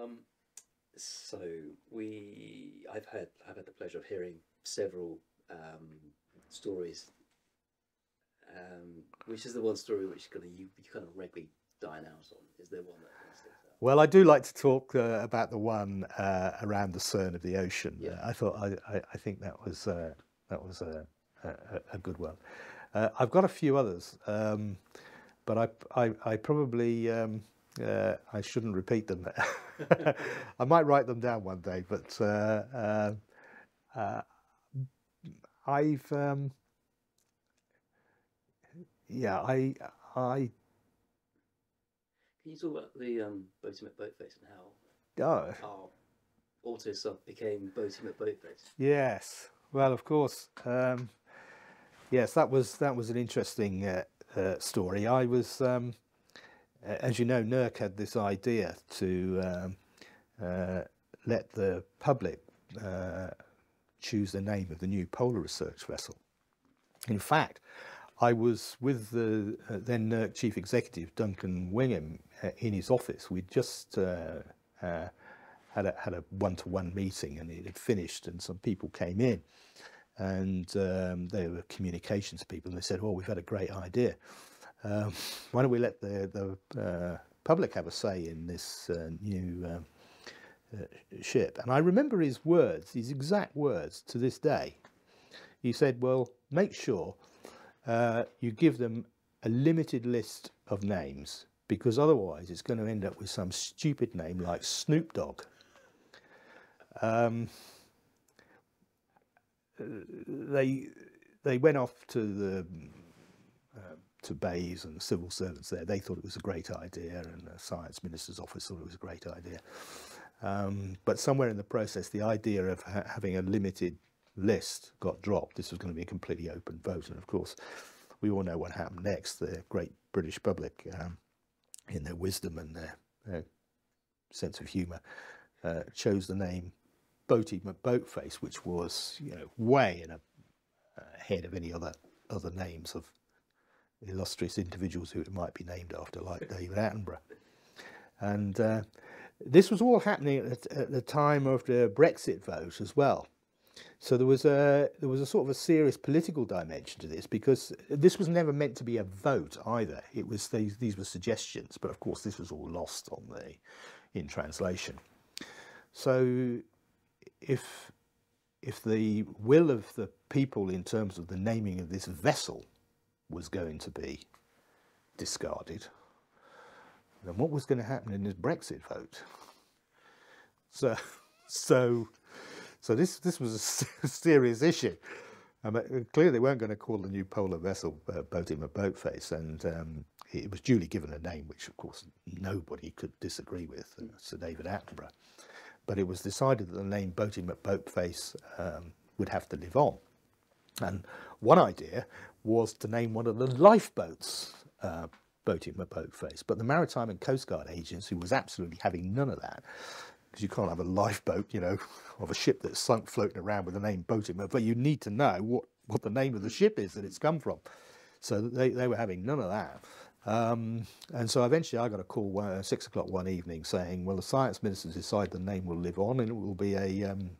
Um, so we, I've had, I've had the pleasure of hearing several um, stories. Um, which is the one story which kind of you, you kind of regularly dine out on? Is there one that kind of sticks out? Well, I do like to talk uh, about the one uh, around the CERN of the ocean. Yeah. I thought I, I, I think that was uh, that was a, a, a good one. Uh, I've got a few others, um, but I I, I probably um, uh, I shouldn't repeat them. I might write them down one day, but uh, uh, uh, I've um, yeah I I Can you talk about the um, Boaty McBoatface and how oh, our Autosub became Boaty McBoatface? Yes. Well, of course. Um, yes, that was that was an interesting uh, uh, story. I was, um, as you know, NERC had this idea to um, uh, let the public uh, choose the name of the new polar research vessel. In fact, I was with the uh, then NERC chief executive Duncan Wingham uh, in his office. We'd just uh, uh, had a had a one-to-one meeting, and it had finished, and some people came in, and um, they were communications people, and they said, "Oh, we've had a great idea. Um, why don't we let the the uh, public have a say in this uh, new um, uh, ship?" And I remember his words, his exact words to this day. He said, "Well, make sure uh, you give them a limited list of names." Because otherwise, it's going to end up with some stupid name like Snoop Dogg. Um, they they went off to the uh, to BEIS and the civil servants there. They thought it was a great idea, and the science minister's office thought it was a great idea. Um, but somewhere in the process, the idea of ha- having a limited list got dropped. This was going to be a completely open vote, and of course, we all know what happened next. The great British public, um, in their wisdom and their, their sense of humour, uh, chose the name Boaty McBoatface, which was you know way in a, ahead of any other other names of illustrious individuals who it might be named after, like David Attenborough. And uh, this was all happening at the, at the time of the Brexit vote as well. So there was a there was a sort of a serious political dimension to this because this was never meant to be a vote either. It was these these were suggestions, but of course this was all lost on the in translation. So if if the will of the people in terms of the naming of this vessel was going to be discarded, then what was going to happen in this Brexit vote? So, so, so this this was a serious issue. Um, clearly, they weren't going to call the new polar vessel uh, Boaty McBoatface, and um, it was duly given a name, which of course nobody could disagree with, uh, Sir David Attenborough. But it was decided that the name Boaty McBoatface um, would have to live on. And one idea was to name one of the lifeboats uh, Boaty McBoatface. But the Maritime and Coast Guard Agency was absolutely having none of that. Because you can't have a lifeboat, you know, of a ship that's sunk floating around with the name Boating, but you need to know what, what the name of the ship is that it's come from. So they, they were having none of that. Um, and so eventually I got a call one, uh, six o'clock one evening saying, well, the science ministers decide the name will live on and it will be a um,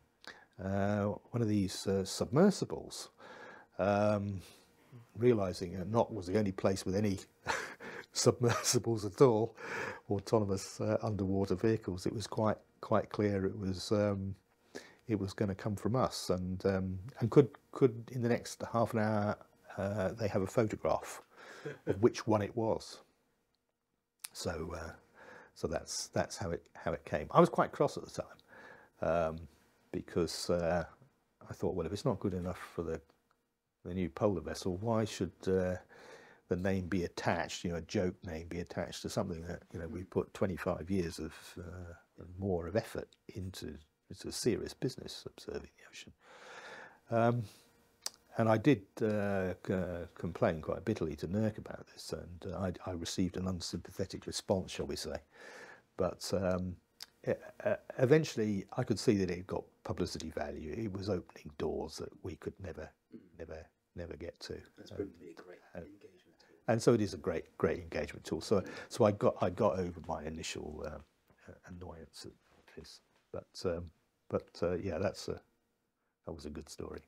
uh, one of these uh, submersibles. Um, realizing that NOC was the only place with any submersibles at all, autonomous uh, underwater vehicles, it was quite quite clear it was um, it was going to come from us, and um, and could could in the next half an hour uh, they have a photograph of which one it was. So uh, so that's that's how it how it came. I was quite cross at the time um, because uh, I thought, well, if it's not good enough for the the new polar vessel, why should uh, the name be attached? You know, a joke name be attached to something that you know we put 25 years of uh, more of effort into. It's a serious business observing the ocean. Um, and I did uh, uh, complain quite bitterly to NERC about this, and uh, I, I received an unsympathetic response, shall we say. But um, eventually, I could see that it got publicity value. It was opening doors that we could never, never, never get to. That's proven to be a great engagement tool. And so it is a great, great engagement tool. So, so I got, I got over my initial uh, annoyance at this. But um, but uh, yeah, that's a that was a good story.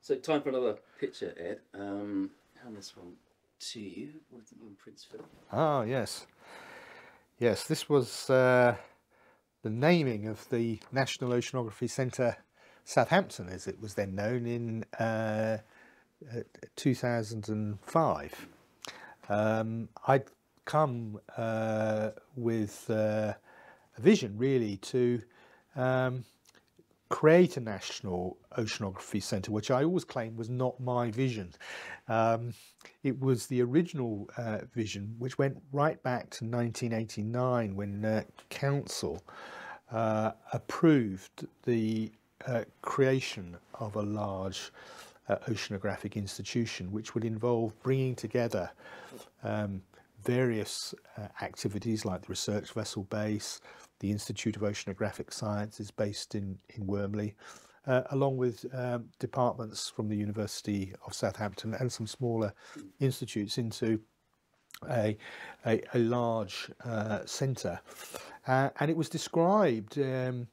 So time for another picture, Ed. Um, hand this one to you. What did you and Prince Philip? Ah, yes, yes. This was uh, the naming of the National Oceanography Centre, Southampton, as it was then known in uh, 2005. Um, I'd come uh, with uh, a vision, really, to um, create a national oceanography centre, which I always claimed was not my vision. Um, it was the original uh, vision, which went right back to 1989 when uh, Council uh, approved the uh, creation of a large uh, oceanographic institution, which would involve bringing together um, various uh, activities like the research vessel base, the Institute of Oceanographic Sciences based in, in Wormley, uh, along with um, departments from the University of Southampton and some smaller institutes into a, a, a large uh, centre. Uh, and it was described um,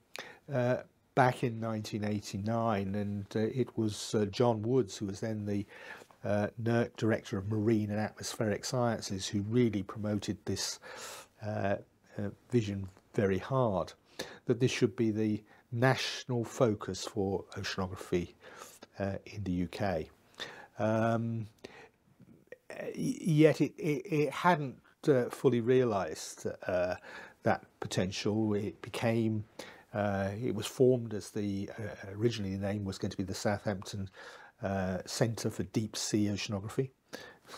uh, back in 1989, and uh, it was uh, John Woods, who was then the uh, NERC Director of Marine and Atmospheric Sciences, who really promoted this vision very hard that this should be the national focus for oceanography uh, in the UK. Um, yet it, it, it hadn't uh, fully realised uh, that potential. It became, uh, it was formed as the, uh, originally the name was going to be the Southampton uh, Centre for Deep Sea Oceanography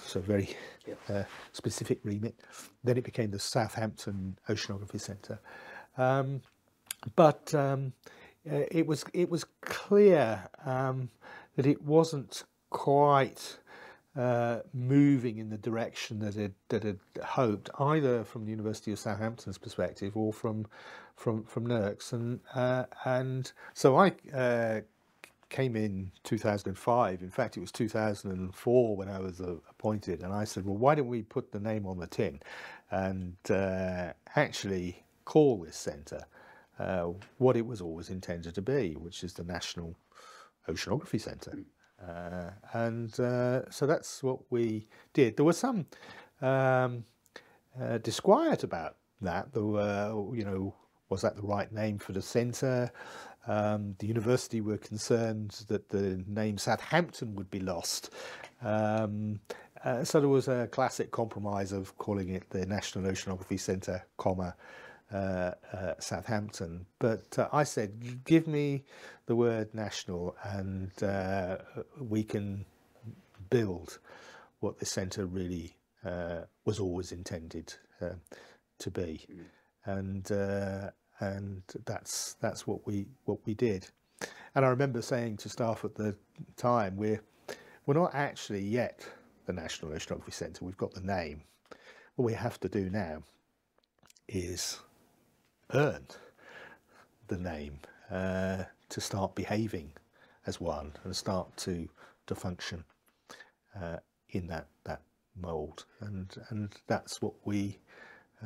so very uh, specific remit. Then it became the Southampton Oceanography Centre. Um, but um, uh, it was it was clear um, that it wasn't quite uh, moving in the direction that it that had hoped, either from the University of Southampton's perspective or from from from NERC's, and uh, and so I uh, came in 2005. In fact, it was 2004 when I was uh, appointed, and I said, "Well, why don't we put the name on the tin and uh, actually call this centre uh, what it was always intended to be, which is the National Oceanography Centre." Uh, and so that's what we did. There was some um, disquiet about that. There were, you know, was that the right name for the centre? Um, the university were concerned that the name Southampton would be lost. Um, uh, so there was a classic compromise of calling it the National Oceanography Centre, comma, uh, uh, Southampton. But uh, I said, give me the word national and uh, we can build what the centre really uh, was always intended to be. Mm. And and that's that's what we what we did. And I remember saying to staff at the time, we're we're not actually yet the National Oceanography Centre. We've got the name. What we have to do now is earn the name uh, to start behaving as one and start to to function uh, in that that mould. And and that's what we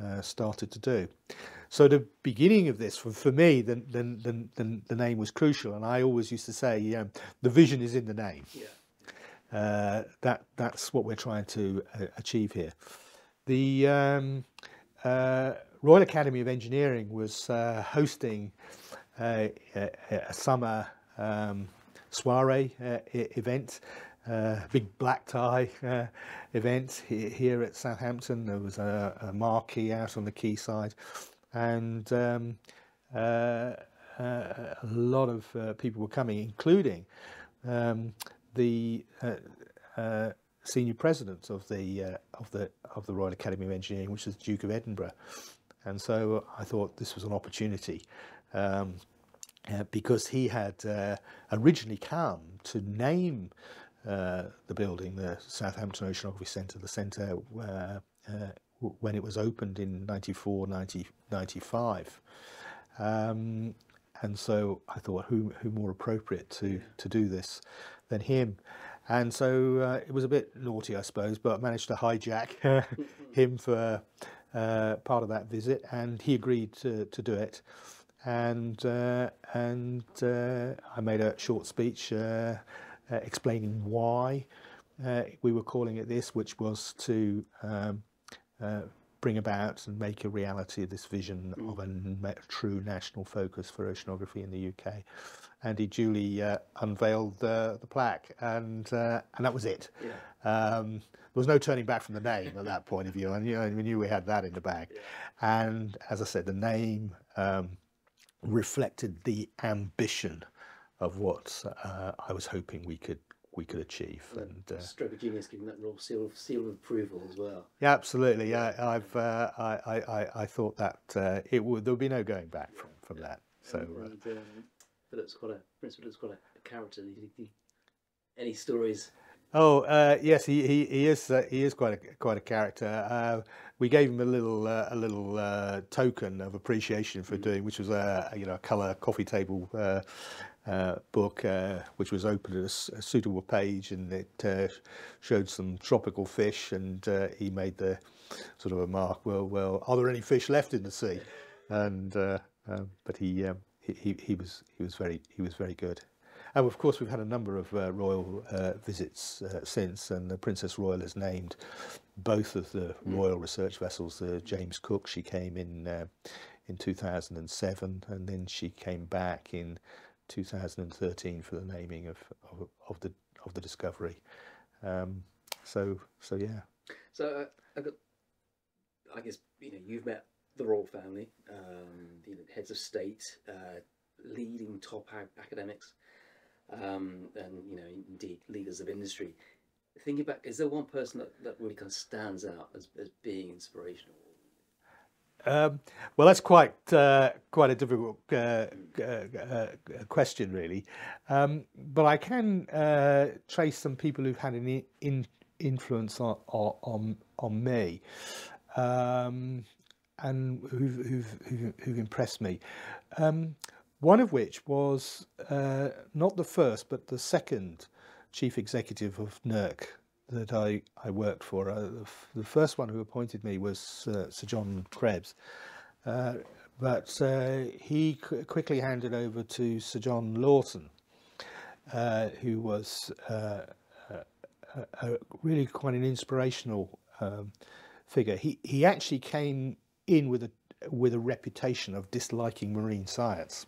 uh, started to do. So the beginning of this, for, for me, the, the, the, the, name was crucial, and I always used to say, um, the vision is in the name. Yeah. Uh, that that's what we're trying to uh, achieve here. The um, uh, Royal Academy of Engineering was uh, hosting a, a, a summer um, soiree uh, event uh, big black tie uh, event here at Southampton. There was a, a marquee out on the quayside, and um, uh, uh a lot of uh, people were coming, including um, the senior president of the of the of the Royal Academy of Engineering, which is the Duke of Edinburgh. And so I thought this was an opportunity. Um, because he had originally come to name uh, the building, the Southampton Oceanography Centre, the centre uh, uh, when it was opened in 94, 90, 95. Um, and so I thought, who, who more appropriate to, to do this than him? And so uh, it was a bit naughty, I suppose, but I managed to hijack him for uh, part of that visit, and he agreed to, to do it. And uh, and uh, I made a short speech uh, uh, explaining why we were calling it this, which was to um, bring about and make a reality of this vision mm. of a true national focus for oceanography in the UK. And he duly uh, unveiled the, the plaque, and uh, and that was it. Yeah. Um, there was no turning back from the name at that point of view, and you know, we knew we had that in the bag. Yeah. And as I said, the name um, reflected the ambition of what uh, I was hoping we could we could achieve. And, and uh, stroke of genius giving that real seal of, seal of approval as well. Yeah, absolutely. Yeah, I've uh, I, I, I thought that uh, it would there would be no going back from from that. So. And, uh, um, Philip's quite a Prince Philip's quite a, a character. He, he, any stories? Oh uh, yes, he, he, he is uh, he is quite a quite a character. Uh, we gave him a little uh, a little uh, token of appreciation for mm. doing, which was a you know a colour coffee table uh, uh, book, uh, which was open at a, a, suitable page, and it uh, showed some tropical fish. And uh, he made the sort of a mark. Well, well, are there any fish left in the sea? And uh, um, but he, um, he he was he was very he was very good. And of course, we've had a number of uh, royal visits since, and the Princess Royal has named both of the mm. royal research vessels. The James Cook, she came in in 2007, and then she came back in 2013 for the naming of, of, of the of the discovery. Um, so so yeah. So uh, I got, I guess you know you've met the royal family, um, you know, heads of state, uh, leading top academics, um, and you know indeed leaders of industry. Thinking back, is there one person that, that really kind of stands out as, as being inspirational? Um, well, that's quite uh, quite a difficult uh, uh, question, really. Um, but I can uh, trace some people who've had an in influence on on on me, um, and who've, who've, who've impressed me. One of which was uh, not the first, but the second chief executive of NERC, that I, I worked for. Uh, the, first one who appointed me was uh, Sir John Krebs, uh, but uh, he qu quickly handed over to Sir John Lawton, uh, who was uh, really quite an inspirational um, figure. He he actually came in with a with a reputation of disliking marine science,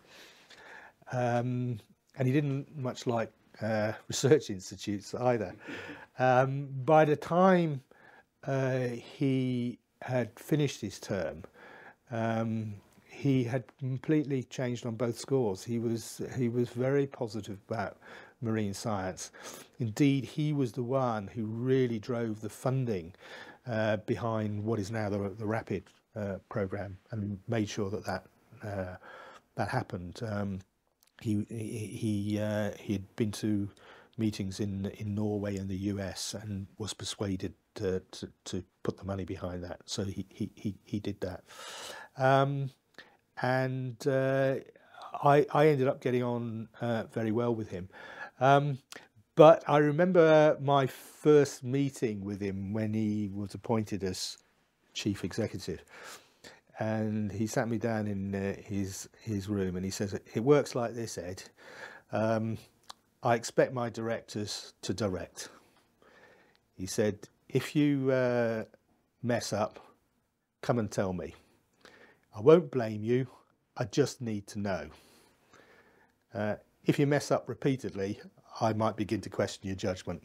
um, and he didn't much like uh, research institutes either. Um, by the time uh, he had finished his term, um, he had completely changed on both scores. He was he was very positive about marine science. Indeed, he was the one who really drove the funding uh, behind what is now the, the RAPID uh, program and made sure that that uh, that happened. Um, he he uh, he had been to meetings in in Norway and the US and was persuaded to to, to put the money behind that. So he he he, he did that, um, and uh, I I ended up getting on uh, very well with him. Um, but I remember my first meeting with him when he was appointed as chief executive. And he sat me down in uh, his his room and he says it works like this ed. Um, i expect my directors to direct. He said if you uh, mess up come and tell me. I won't blame you. I just need to know. Uh, if you mess up repeatedly i might begin to question your judgment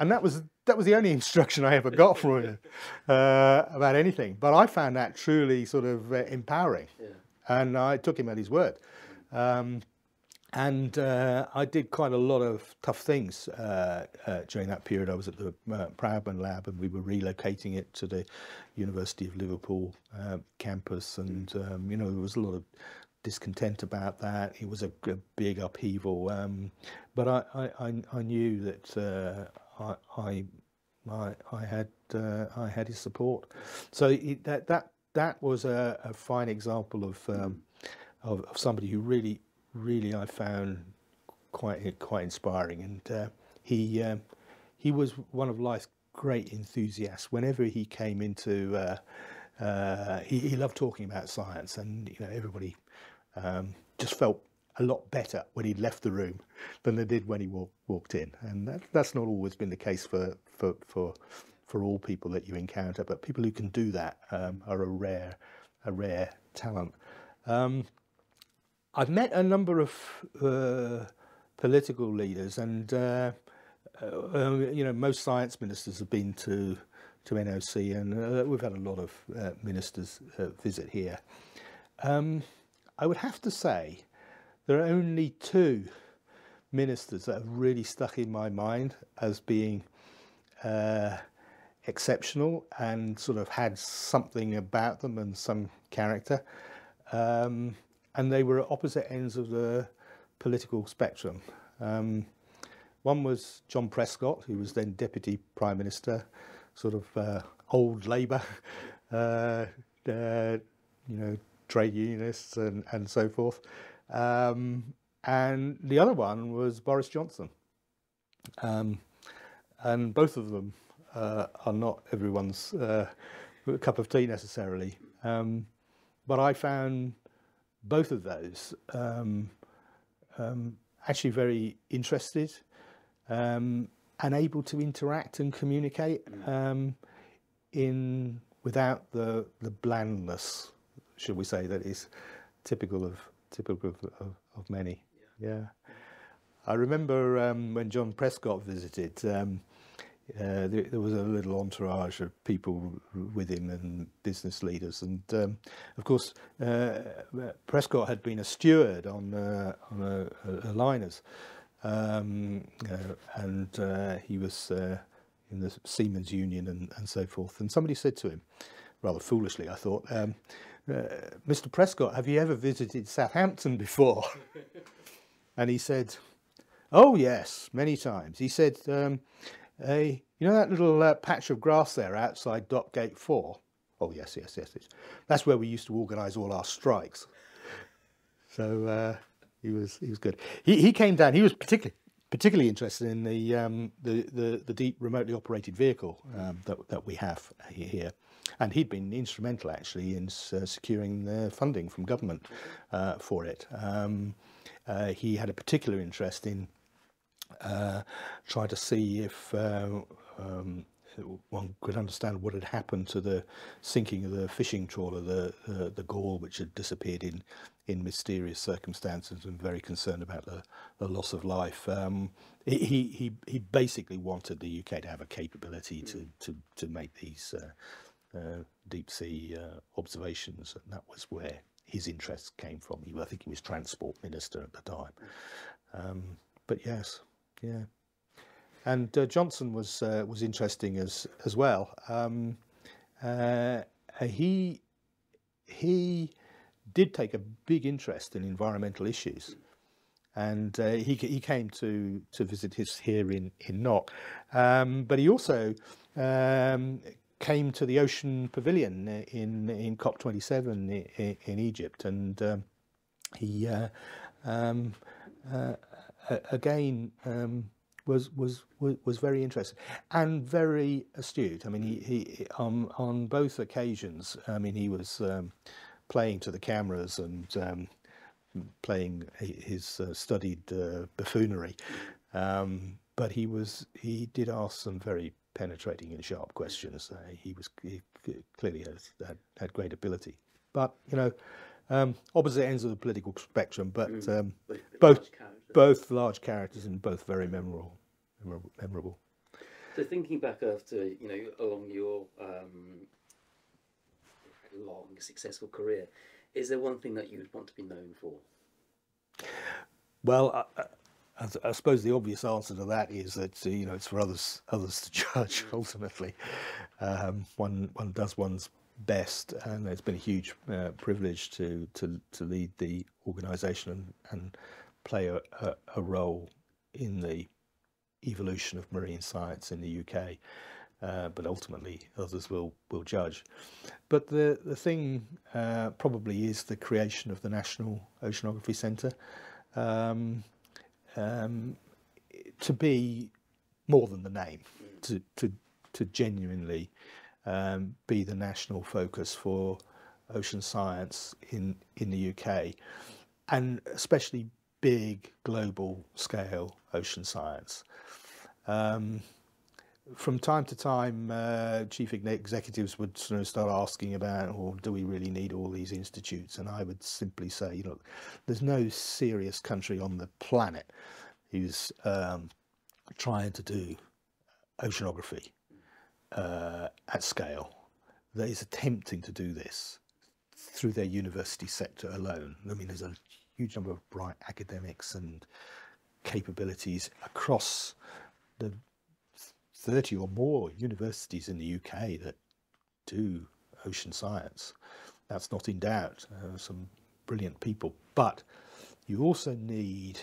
and that was that was the only instruction I ever got from him uh, about anything. But I found that truly sort of uh, empowering, yeah. and I took him at his word. Um, and uh, I did quite a lot of tough things uh, uh, during that period. I was at the uh, Proudman Lab, and we were relocating it to the University of Liverpool campus, and um, you know there was a lot of discontent about that. It was a, a big upheaval, um, but I, I, I, knew that I I I, had uh, I had his support. So that that that was a, a fine example of, um, of, of somebody who really really I found quite quite inspiring, and uh, he um, he was one of life's great enthusiasts. Whenever he came into, uh, uh, he, he loved talking about science, and you know everybody um, just felt a lot better when he left the room than they did when he walk, walked in. And that, that's not always been the case for, for, for, for all people that you encounter, but people who can do that um, are a rare, a rare talent. Um, I've met a number of uh, political leaders, and uh, uh, um, you know most science ministers have been to to NOC, and uh, we've had a lot of uh, ministers uh, visit here. Um, I would have to say there are only two ministers that have really stuck in my mind as being uh, exceptional and sort of had something about them and some character. Um, and they were at opposite ends of the political spectrum. Um, one was John Prescott, who was then Deputy Prime Minister, sort of uh, old Labour, uh, uh, you know, trade unionists and, and so forth. Um, and the other one was Boris Johnson. Um, and both of them uh, are not everyone's uh, cup of tea necessarily. Um, but I found both of those um, um, actually very interested um, and able to interact and communicate in without the the blandness, should we say, that is typical of typical of, of, of many. Yeah. yeah. I remember um, when John Prescott visited, um, uh, there, there, was a little entourage of people with him and business leaders, and um, of course uh, Prescott had been a steward on uh, on a, a, liners, um, uh, and uh, he was uh, in the Seamen's Union and, and so forth. And somebody said to him, rather foolishly, I thought, um, Mr. Prescott, have you ever visited Southampton before? and he said, Oh, yes, many times. He said, um, hey, You know that little uh, patch of grass there outside Dock Gate 4? Oh, yes, yes, yes, yes. That's where we used to organise all our strikes. So uh, he was he was good. He he came down. He was particularly particularly interested in the um, the, the, the deep remotely operated vehicle um, that that we have here and he'd been instrumental actually in uh, securing the funding from government uh, for it. Um, uh, he had a particular interest in uh, trying to see if uh, um, one could understand what had happened to the sinking of the fishing trawler, the the, the Gaul, which had disappeared in in mysterious circumstances, and very concerned about the, the loss of life. Um, he he he basically wanted the UK to have a capability to to to make these. Uh, uh, deep sea uh, observations, and that was where his interest came from. He, I think he was transport minister at the time. Um, but yes, yeah. And uh, Johnson was uh, was interesting as as well. Um, uh, he he did take a big interest in environmental issues, and he he came to to visit his here in in NOC, um, but he also um, came to the Ocean Pavilion in in COP27 in, in Egypt, and um, he uh, um, uh, again um, was, was was very interested and very astute. I mean, he, he on on both occasions. I mean, he was um, playing to the cameras and um, playing his uh, studied uh, buffoonery. Um, but he was he did ask some very penetrating and sharp questions. Uh, he was he clearly has, had, had great ability, but you know, um, opposite ends of the political spectrum, but mm. um, both large both large characters and both very memorable, memorable. So thinking back after you know along your um, long successful career, is there one thing that you would want to be known for? Well, uh, I, I, suppose the obvious answer to that is that uh, you know it's for others others to judge. Ultimately, um, one one does one's best, and it's been a huge uh, privilege to to to lead the organisation and, and play a, a, a, role in the evolution of marine science in the UK. Uh, but ultimately, others will will judge. But the the thing uh, probably is the creation of the National Oceanography Centre. Um, um, to be more than the name, to, to to genuinely um, be the national focus for ocean science in in the UK, and especially big global scale ocean science. Um, from time to time, uh, chief executives would sort of start asking about, or oh, do we really need all these institutes? And I would simply say, look, there's no serious country on the planet who's um, trying to do oceanography uh, at scale that is attempting to do this through their university sector alone. I mean, there's a huge number of bright academics and capabilities across the 30 or more universities in the UK that do ocean science. That's not in doubt. Uh, some brilliant people. But you also need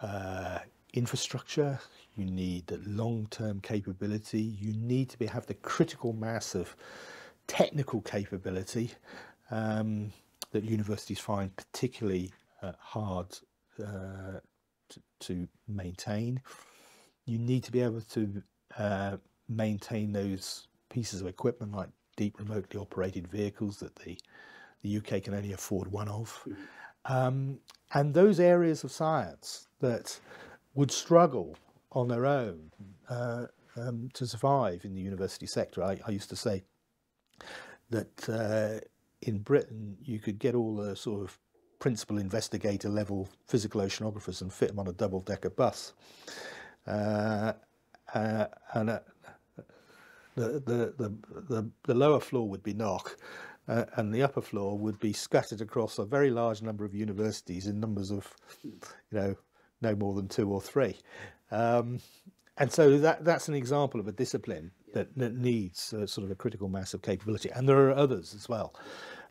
uh, infrastructure, you need the long-term capability, you need to be, have the critical mass of technical capability um, that universities find particularly uh, hard uh, to, to, maintain. You need to be able to uh, maintain those pieces of equipment like deep remotely operated vehicles that the, the UK can only afford one of. Mm-hmm. Um, and those areas of science that would struggle on their own uh, um, to survive in the university sector. I, I used to say that uh, in Britain you could get all the sort of principal investigator level physical oceanographers and fit them on a double decker bus. Uh, uh, and uh, the, the, the, the, the lower floor would be NOC, uh, and the upper floor would be scattered across a very large number of universities in numbers of, you know, no more than two or three. Um, and so that that's an example of a discipline that, that needs a, sort of a critical mass of capability. And there are others as well.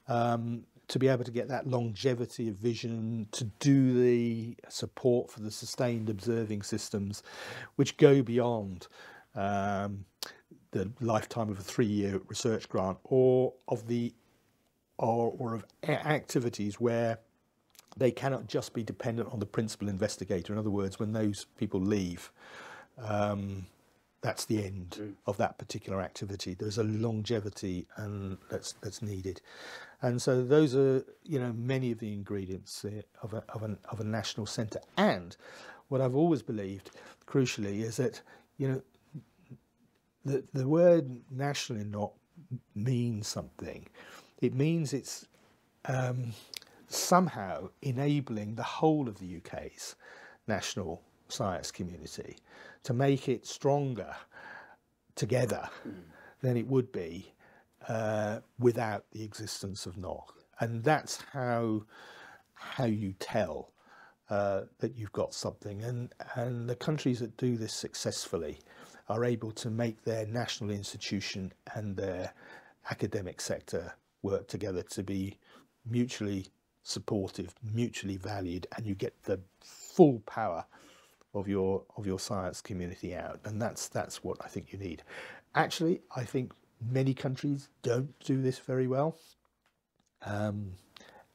Um, to be able to get that longevity of vision, to do the support for the sustained observing systems, which go beyond um, the lifetime of a three-year research grant, or of the or, or of activities where they cannot just be dependent on the principal investigator. In other words, when those people leave, um, that's the end mm. of that particular activity. There's a longevity and that's that's needed, and so those are you know many of the ingredients uh, of a of, an, of a national centre. And what I've always believed, crucially, is that you know the the word national not means something. It means it's um, somehow enabling the whole of the UK's national science community to make it stronger together mm. than it would be uh, without the existence of NOC. And that's how how you tell uh, that you've got something. And, and the countries that do this successfully are able to make their national institution and their academic sector work together to be mutually supportive, mutually valued, and you get the full power of your of your science community out. And that's that's what I think you need. Actually, I think many countries don't do this very well, um,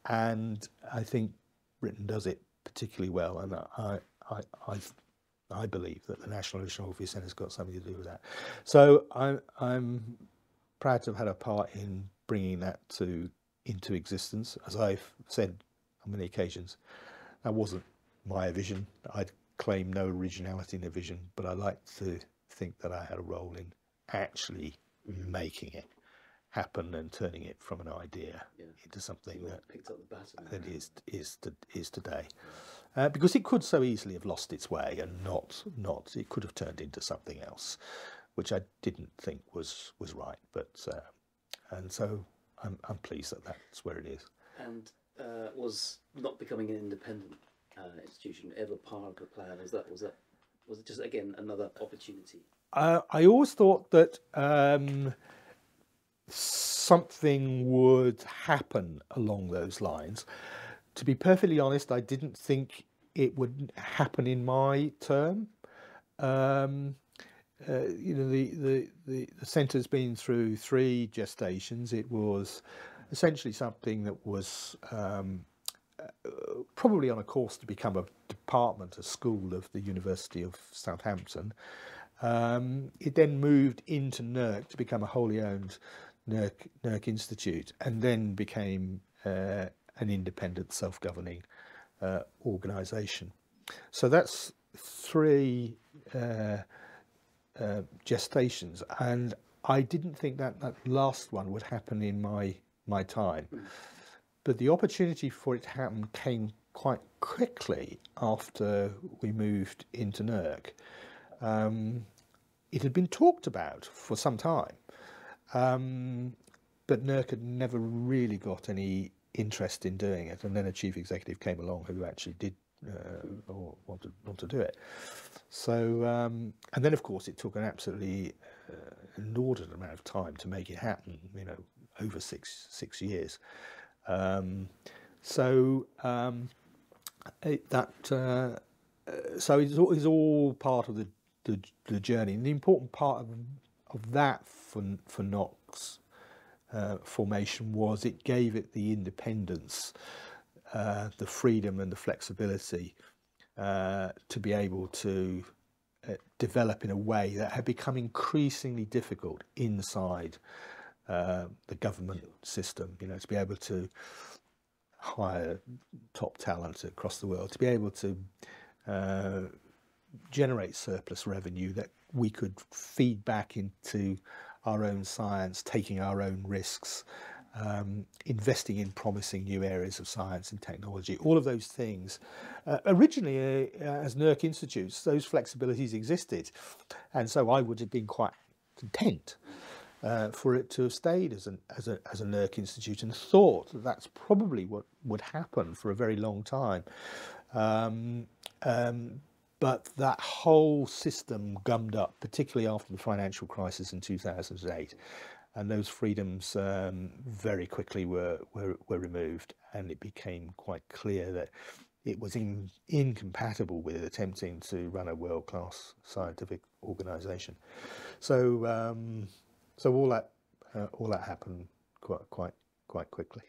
and I think Britain does it particularly well. And I I I, I believe that the National Oceanography Centre has got something to do with that. So I'm I'm proud to have had a part in bringing that to into existence. As I've said on many occasions, that wasn't my vision. I'd claim no originality in the vision, but I like to think that I had a role in actually making it happen and turning it from an idea yeah. into something that picked up the baton that is is to, is today. Uh, because it could so easily have lost its way and not not it could have turned into something else, which I didn't think was was right. But uh, and so I'm, I'm pleased that that's where it is. And uh, was not becoming an independent uh, institution ever part of the plan? Was that was that was it just again another opportunity? Uh, I always thought that um, something would happen along those lines. To be perfectly honest, I didn't think it would happen in my term. Um, uh, you know, the, the, the, the centre's been through three gestations. It was essentially something that was um, probably on a course to become a department, a school of the University of Southampton. Um, it then moved into NERC to become a wholly owned NERC, NERC Institute and then became uh, an independent self-governing uh, organisation. So that's three uh, uh, gestations and I didn't think that that last one would happen in my my time. But the opportunity for it to happen came quite quickly after we moved into NERC. Um, it had been talked about for some time, um, but NERC had never really got any interest in doing it. And then a chief executive came along who actually did uh, or want to want to do it. So, um, and then of course it took an absolutely uh, inordinate amount of time to make it happen. You know, over six six years. Um, so um, it, that uh, so it's all, it's all part of the, the, the journey. And the important part of of that for for NOC's uh, formation was it gave it the independence, uh, the freedom, and the flexibility uh, to be able to uh, develop in a way that had become increasingly difficult inside uh, the government system. You know, to be able to hire top talent across the world, to be able to uh, generate surplus revenue that we could feed back into our own science, taking our own risks, um, investing in promising new areas of science and technology, all of those things. Uh, originally, uh, as NERC institutes, those flexibilities existed. And so I would have been quite content uh, for it to have stayed as, an, as, a, as a NERC institute and thought that that's probably what would happen for a very long time. Um, um, but that whole system gummed up, particularly after the financial crisis in 2008. And those freedoms um, very quickly were, were, were removed, and it became quite clear that it was in, incompatible with attempting to run a world-class scientific organisation. So, um, so all that uh, all that happened quite quite quite quickly.